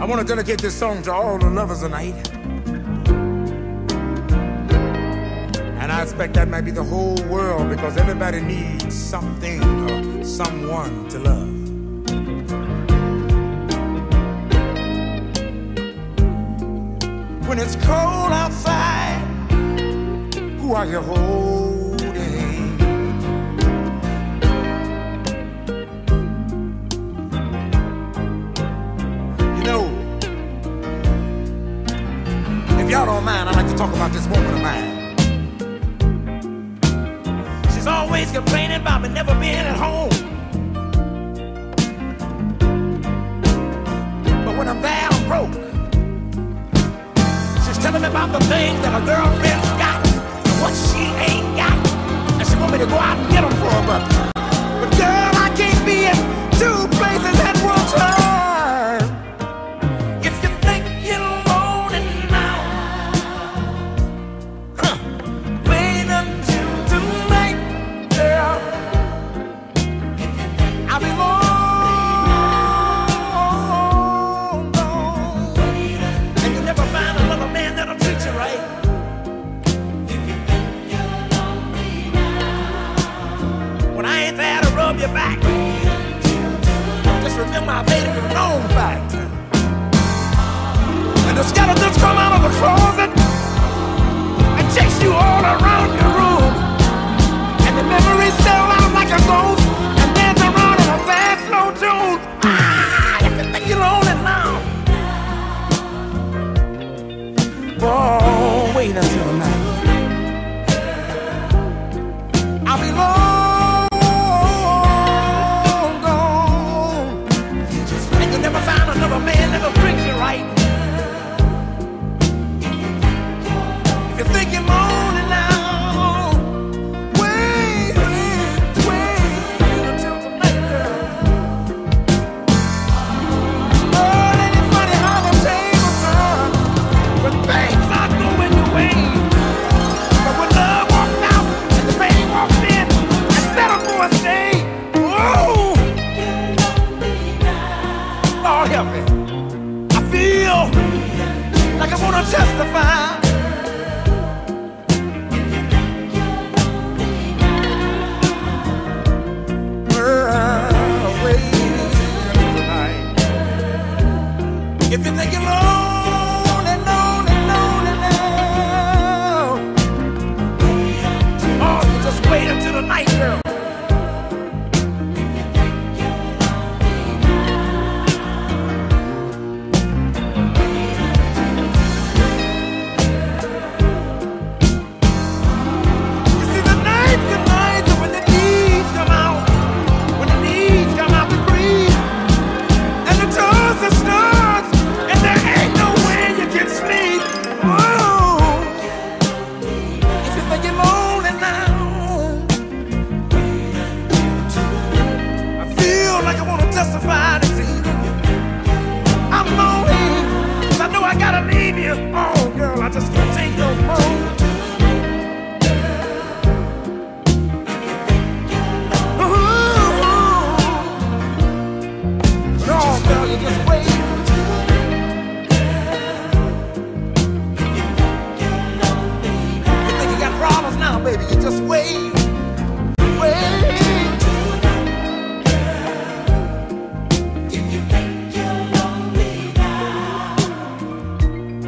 I want to dedicate this song to all the lovers tonight. And I expect that might be the whole world because everybody needs something or someone to love. When it's cold outside, who are you holding? y'all don't mind, I'd like to talk about this woman of mine. She's always complaining about me never being at home. But when I'm there, I'm broke. She's telling me about the things that her girlfriend's got and what she ain't got. And she want me to go out and get them for her, but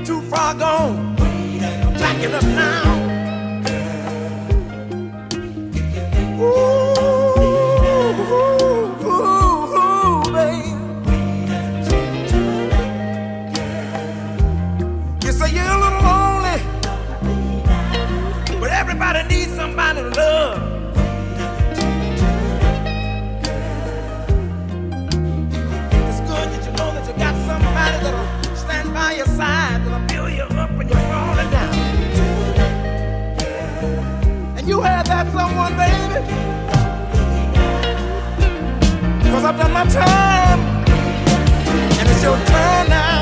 Too far gone, jacking up now. someone, baby. Cause I've done my time, and it's your turn now.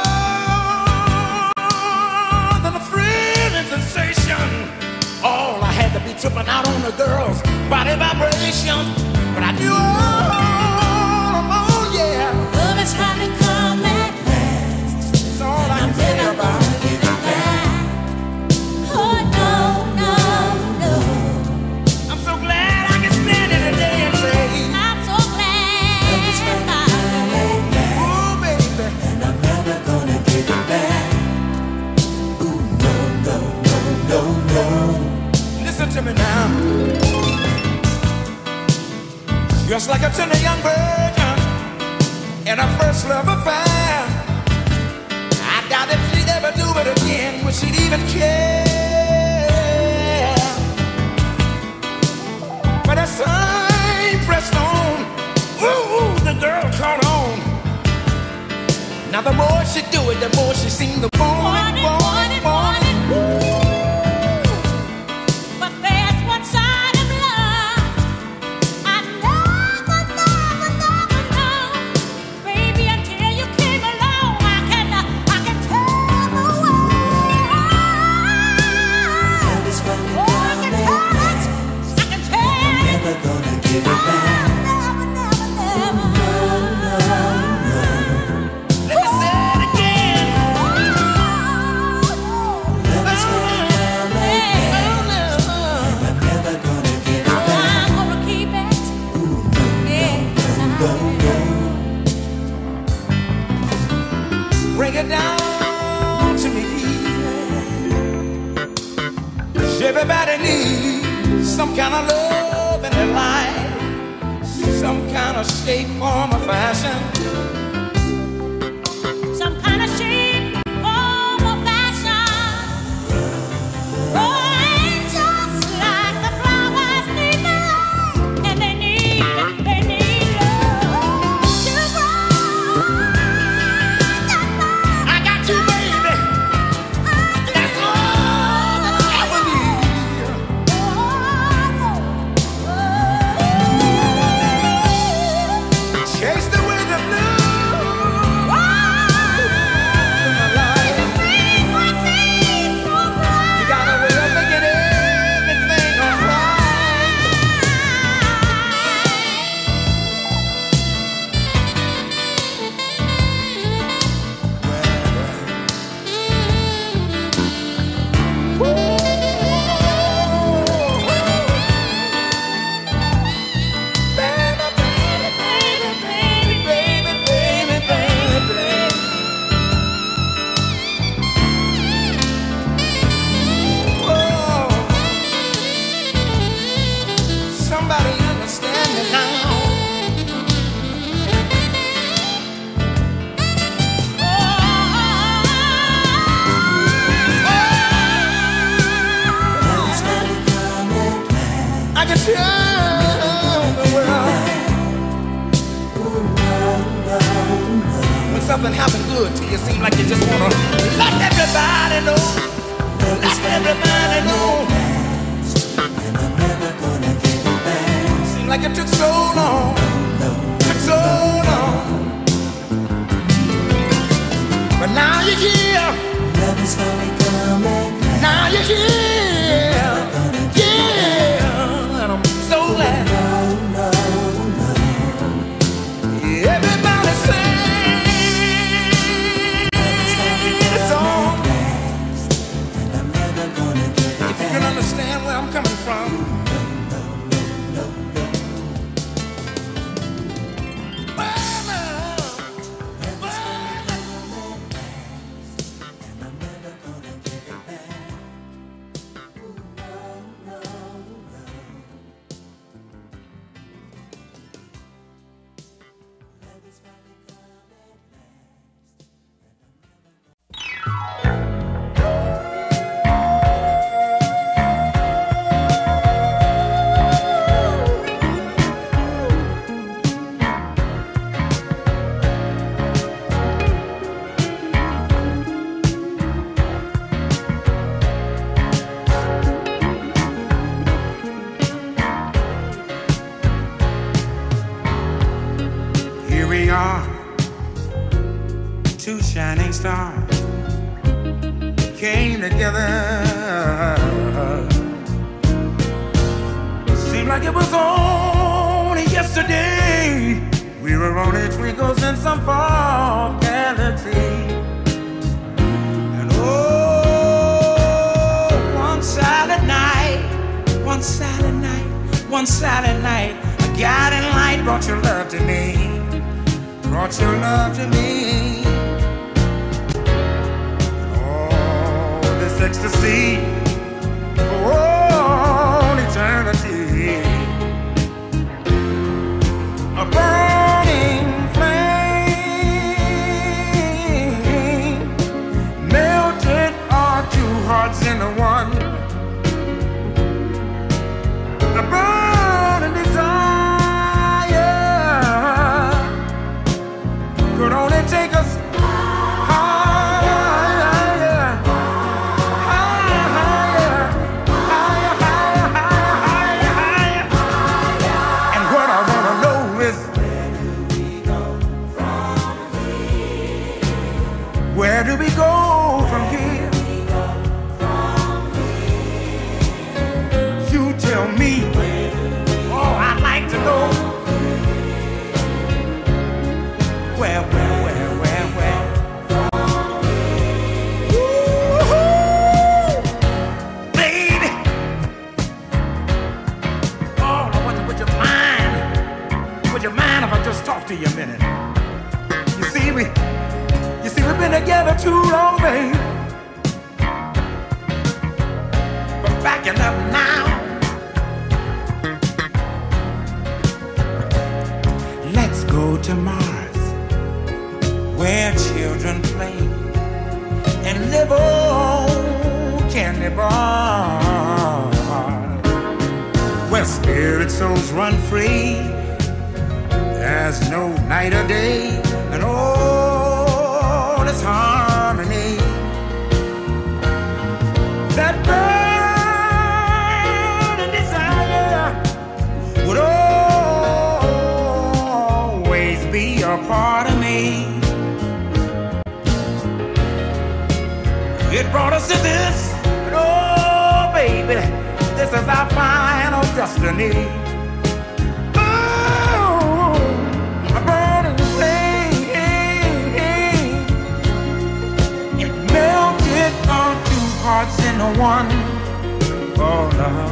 tripping out on the girl's body vibration. But I knew, oh, oh, oh yeah, love is trying to come. me now. Just like a tender young virgin in a first love affair. I doubt if she'd ever do it again, would she even care? But as time pressed on, ooh, the girl caught on. Now the more she do it, the more she seemed the more. one oh, for love.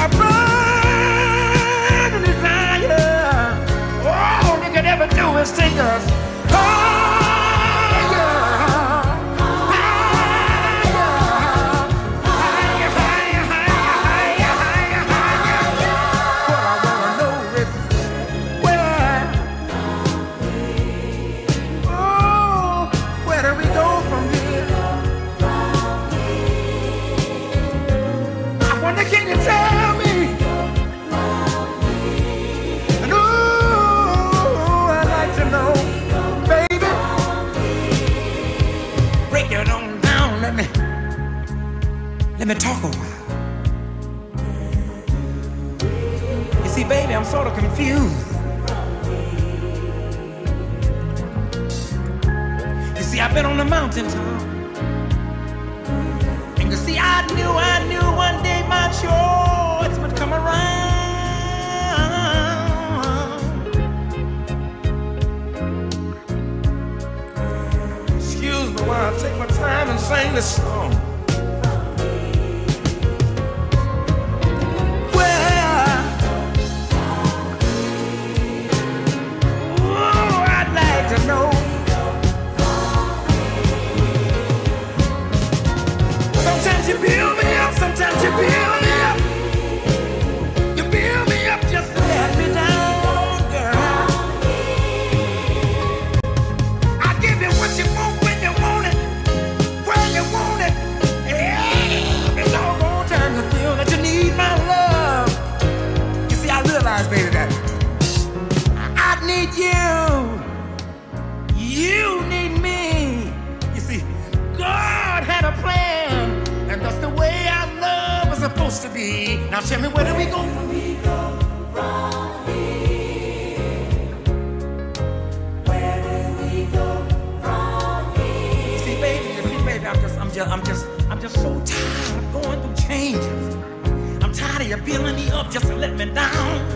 A burning desire. All you can ever do is take us. Let me talk a while. You see, baby, I'm sort of confused. You see, I've been on the mountaintop. And you see, I knew, I knew one day my choice would come around. I take my time and sing this song. tell me where do we go from I'm just, I'm just so tired of going through changes. I'm tired of you building me up just to let me down.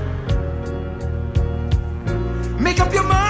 Make up your mind.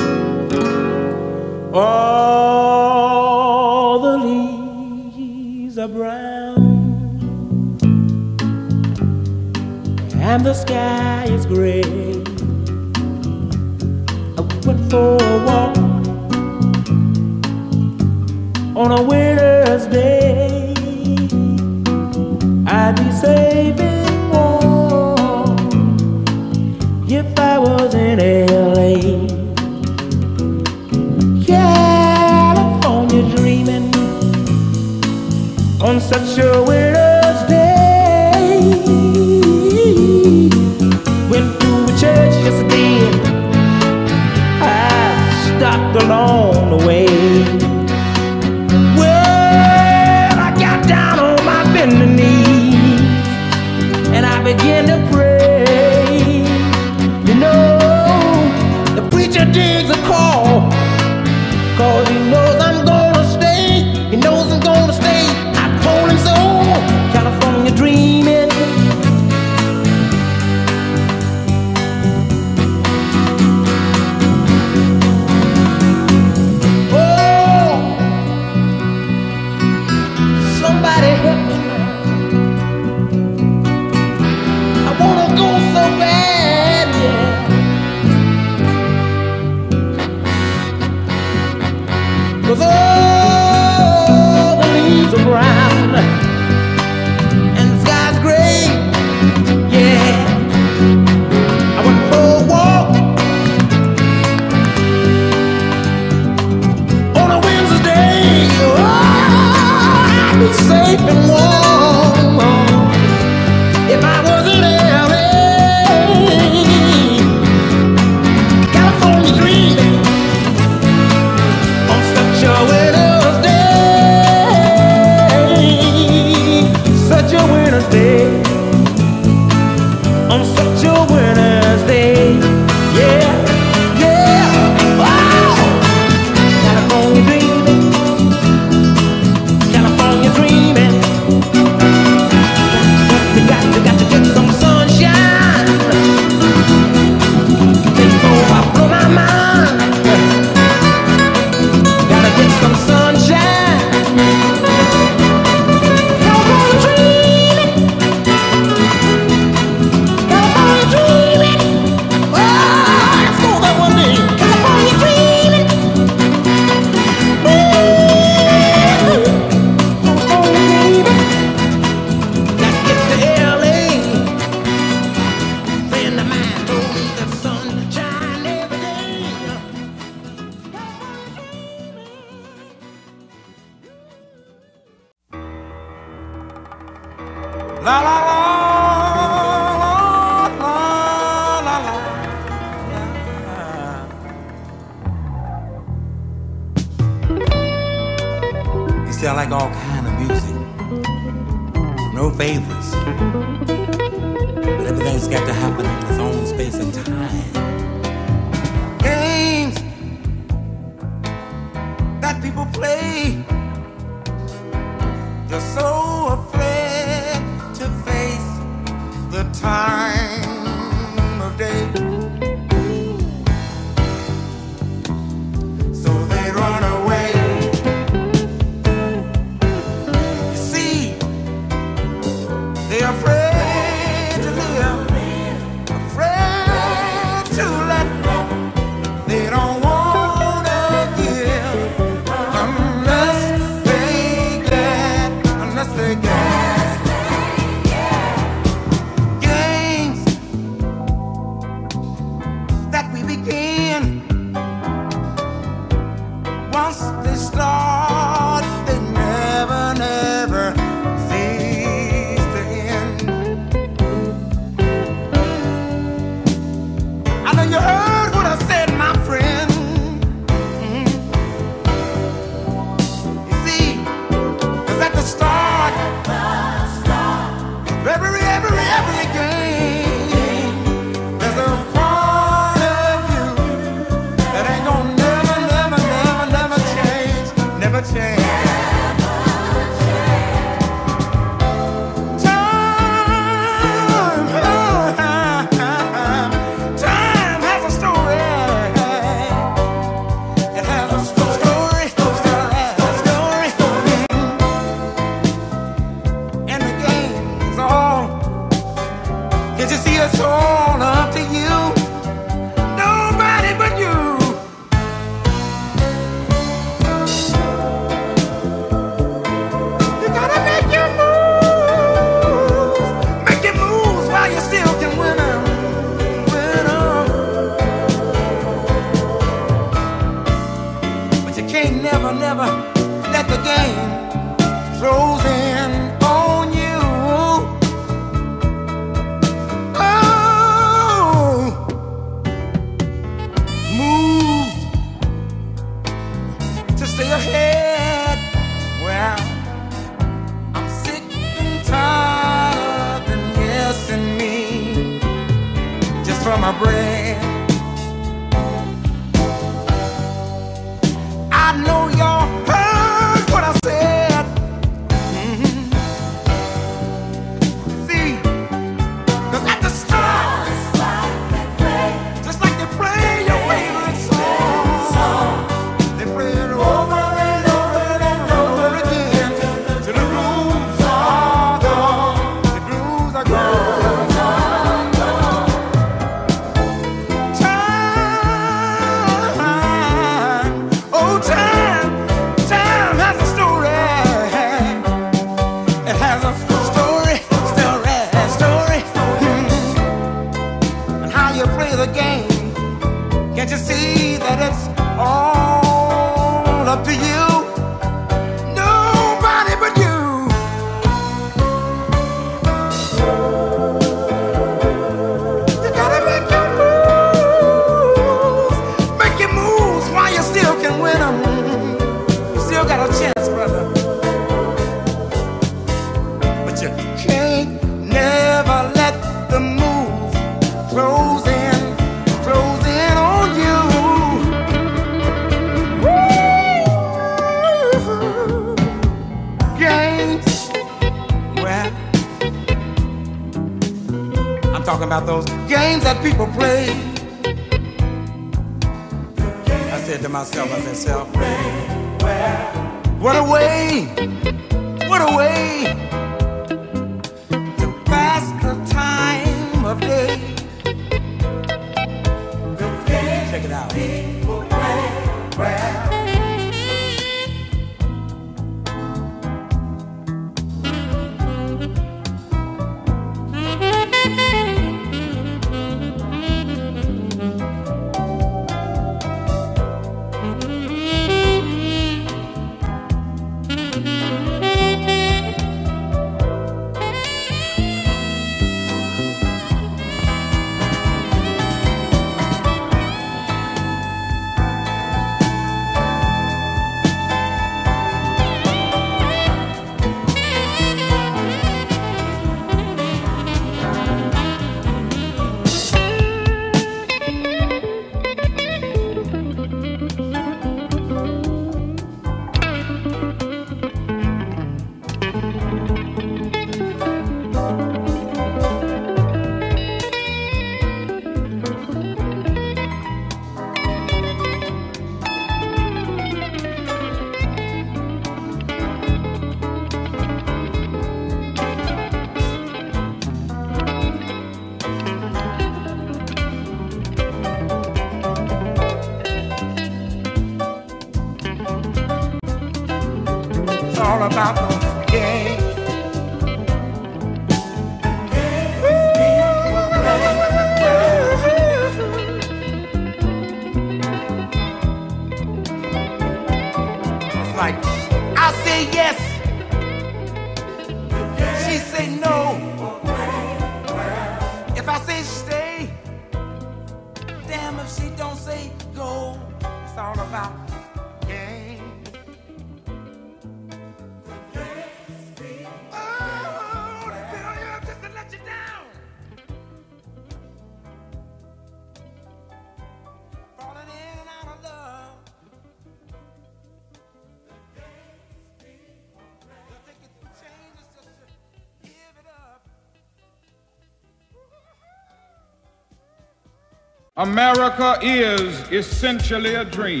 America is essentially a dream.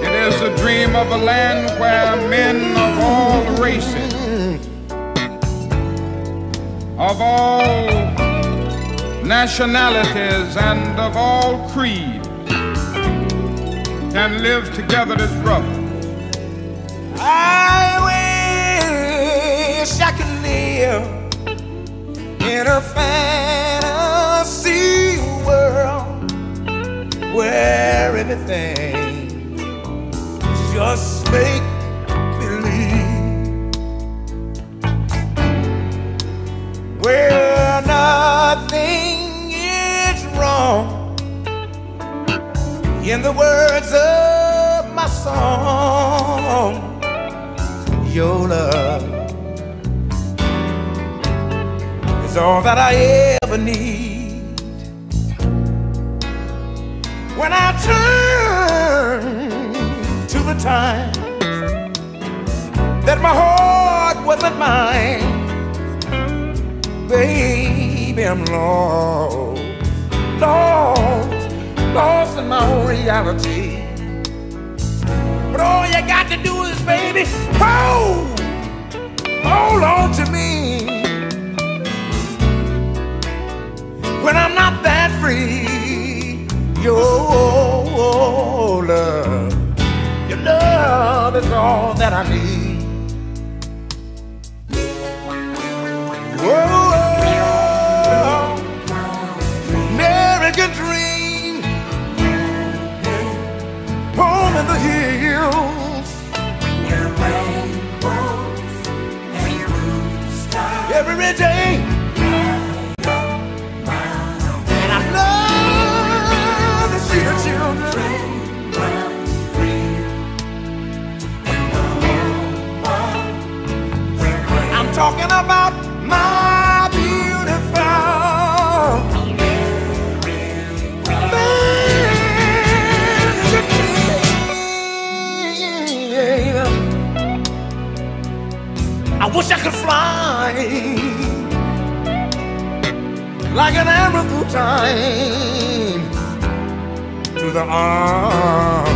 It is a dream of a land where men of all races, of all nationalities, and of all creeds can live together as brothers. I wish I could live everything just make believe, where nothing is wrong. In the words of my song, your love is all that I ever need. To time that my heart wasn't mine, baby, I'm lost, lost, lost in my own reality. But all you got to do is, baby, hold, hold on to me. When I'm not that free, your love, love is all that I need. Like an arrow through time to the arms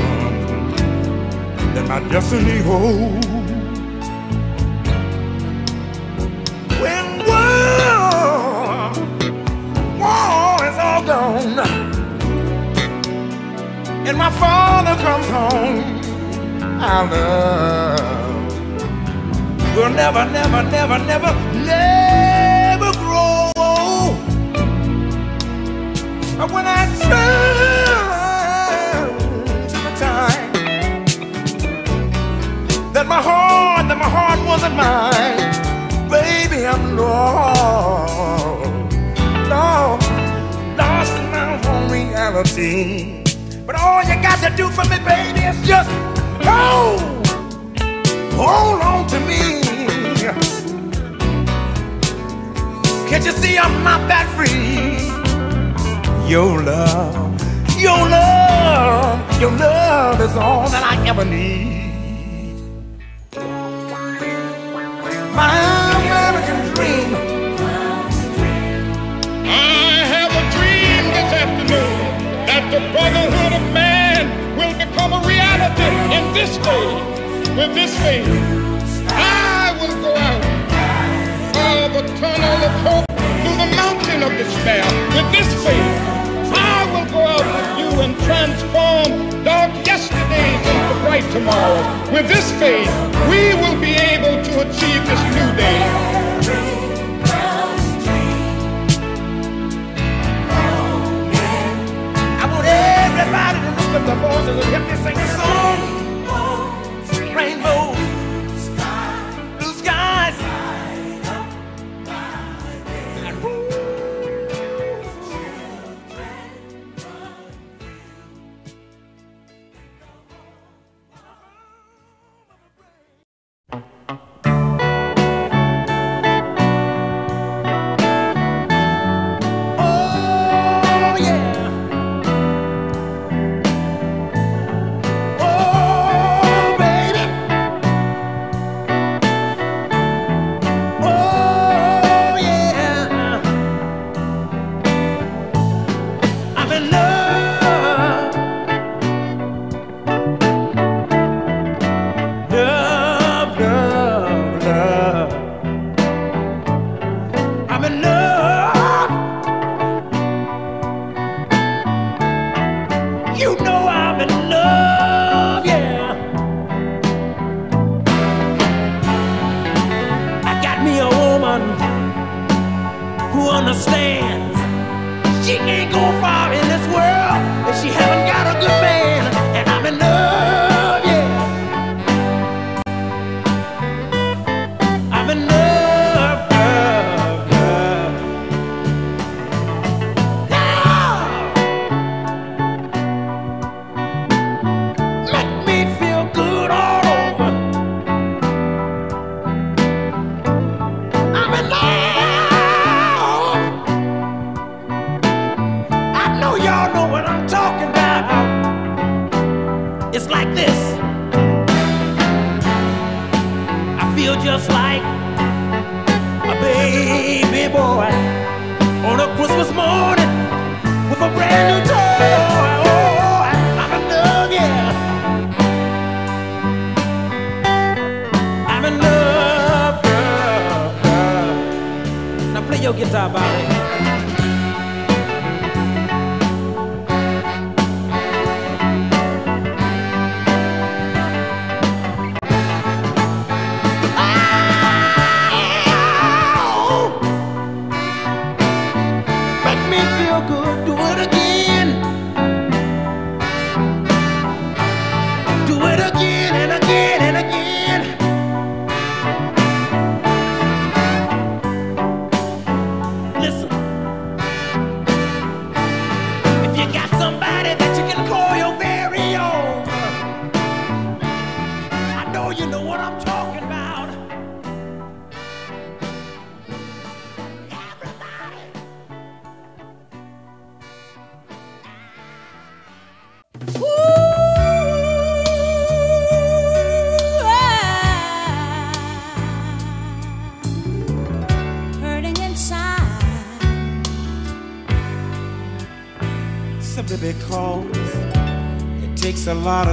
that my destiny holds. When war, war is all gone, and my father comes home, our love will never, never, never, never, never When I to the time that my heart, that my heart wasn't mine, baby, I'm lost, lost, lost in my own reality. But all you got to do for me, baby, is just hold, hold on to me. Can't you see I'm not that free? Your love, your love, your love is all that I ever need. My American dream. I have a dream this afternoon that the brotherhood of man will become a reality in this day. With this faith, I will go out of the tunnel of hope through the mountain of despair. With this faith, go you and transform dark yesterdays into bright tomorrows. with this faith, we will be able to achieve this new day. Everybody to lift up their voices and help me sing a song. Rainbow,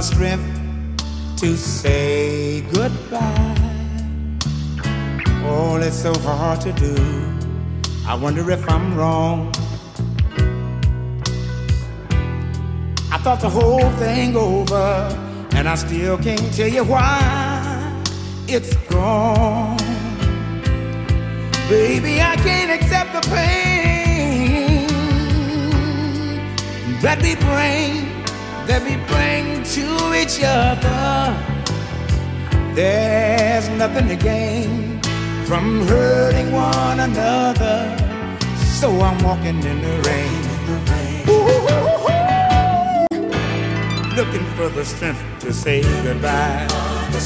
strength to say goodbye. Oh, it's so hard to do. I wonder if I'm wrong. I thought the whole thing over, and I still can't tell you why it's gone. Baby, I can't accept the pain that we bring, that we bring to each other. There's nothing to gain from hurting one another. So I'm walking in the rain. Looking for the strength to say goodbye. My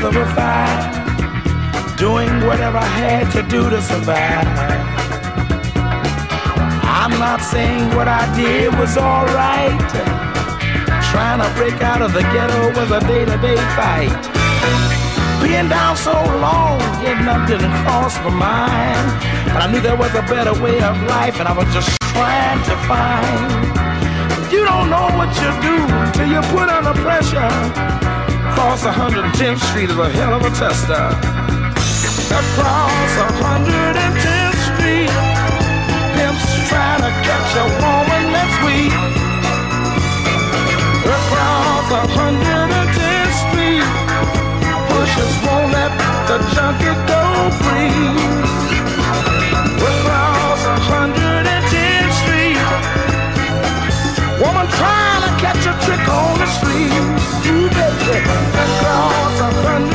brother doing whatever I had to do to survive. I'm not saying what I did was alright. Trying to break out of the ghetto was a day-to-day fight. Being down so long, getting up didn't cross my mind. But I knew there was a better way of life, and I was just trying to find. You don't know what you do till you put under pressure. Across 110th Street is a hell of a tester. Across 110th Street, pimps trying to catch a woman that's weak. Across 110th Street, pushers won't let the junkie go free. Across 110th Street, woman trying to catch a trick on the street. You baby, across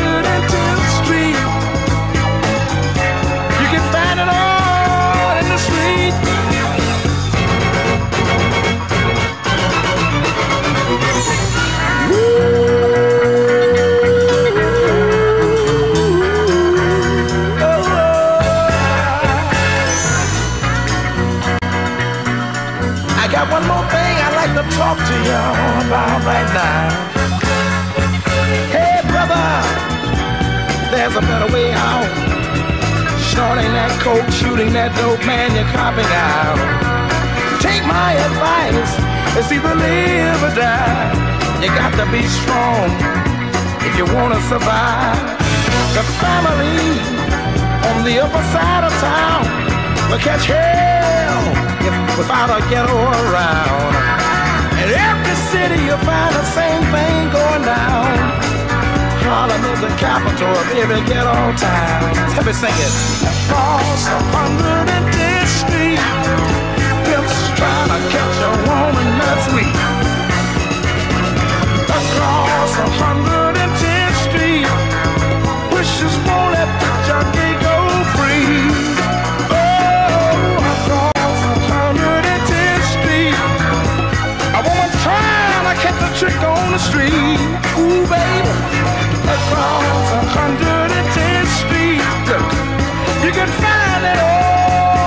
to be strong if you want to survive. The family on the upper side of town will catch hell if, without a ghetto around. In every city you'll find the same thing going down. Harlem is the capital of every ghetto town. Let me sing it. Across 110th Street, pimps trying to catch a woman that's weak. You can find it all.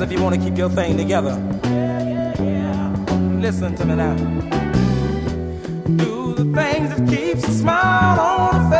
is if you want to keep your thing together. Listen to me now. Do the things that keeps a smile on the face.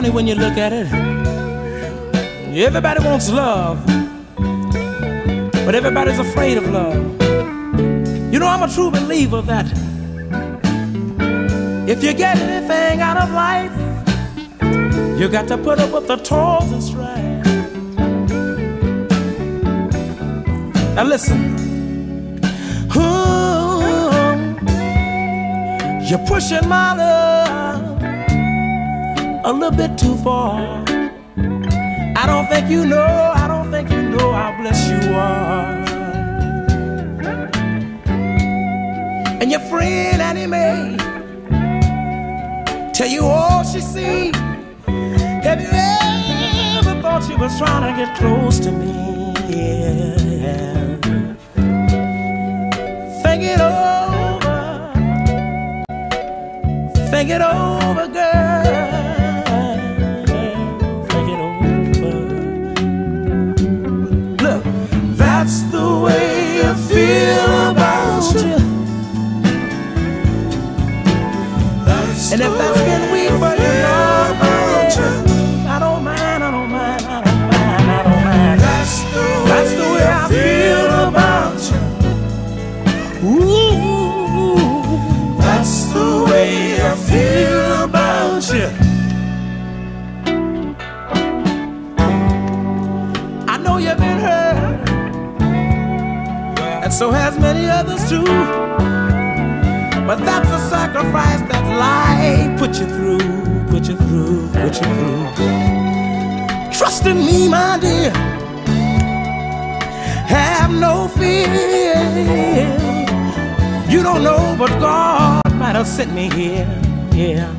Funny when you look at it. Everybody wants love, but everybody's afraid of love. You know, I'm a true believer that if you get anything out of life, you got to put up with the toils and strife. Now listen. Ooh, you're pushing my love a little bit too far. I don't think you know, I don't think you know how blessed you are. And your friend Annie Mae tell you all she see. Have you ever thought she was trying to get close to me? Yeah. Think it over. Think it over, And if that's been weak for you, yeah, I don't mind, I don't mind, I don't mind, I don't mind. That's the way, that's the way I feel about you. Ooh, that's the way I feel about you. I know you've been hurt, and so has many others too. But that's sacrifice that life put you through, put you through, put you through. Trust in me, my dear. Have no fear. You don't know, but God might have sent me here. Yeah.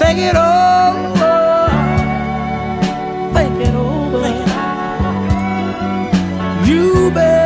Think it over. Think it over. You better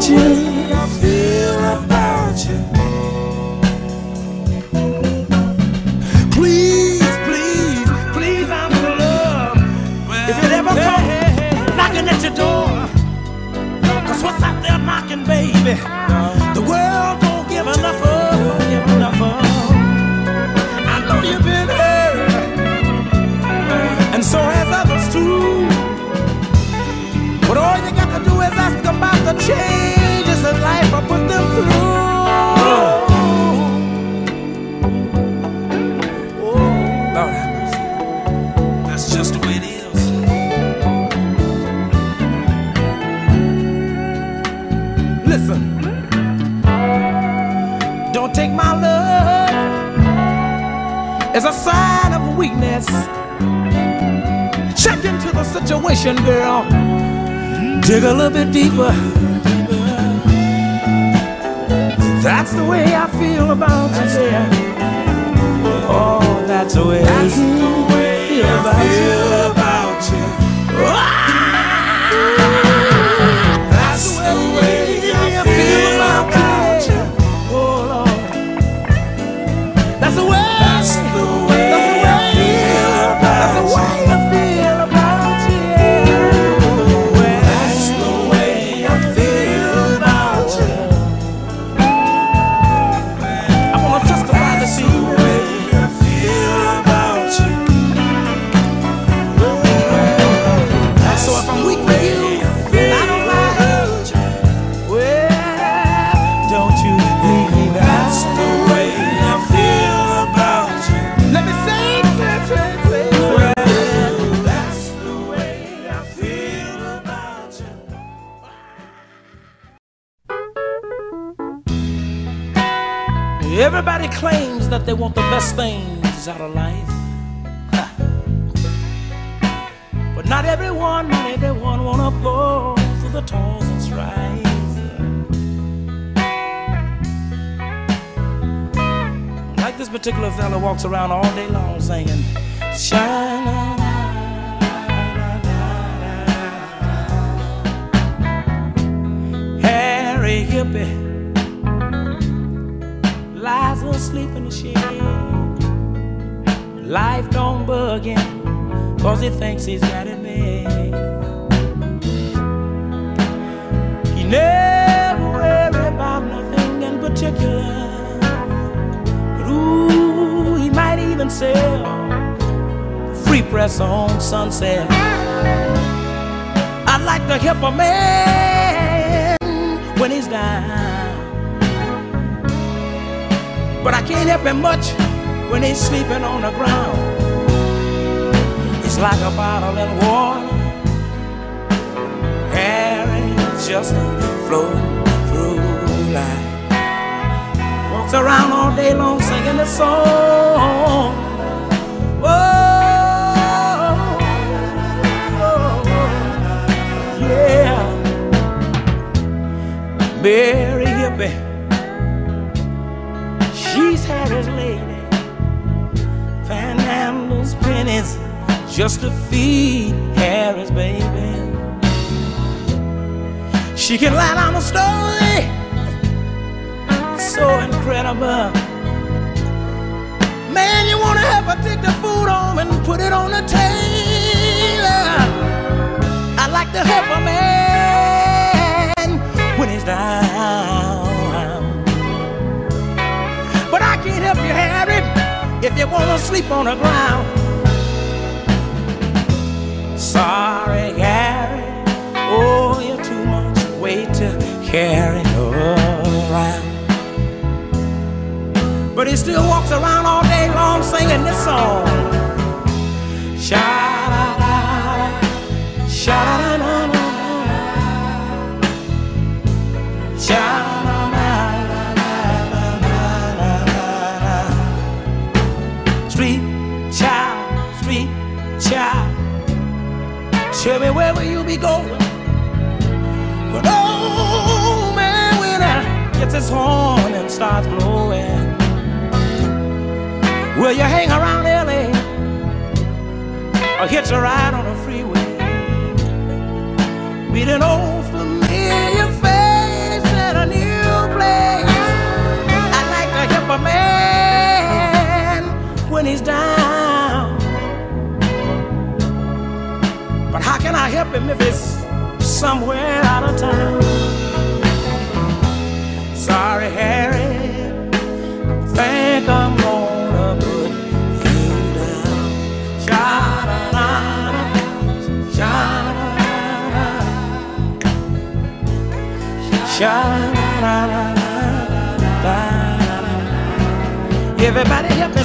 feel into the situation, girl. Dig a little bit deeper. That's the way I feel about you, yeah. Oh, that's the way. That's the way I feel about you. Around all Everybody help me.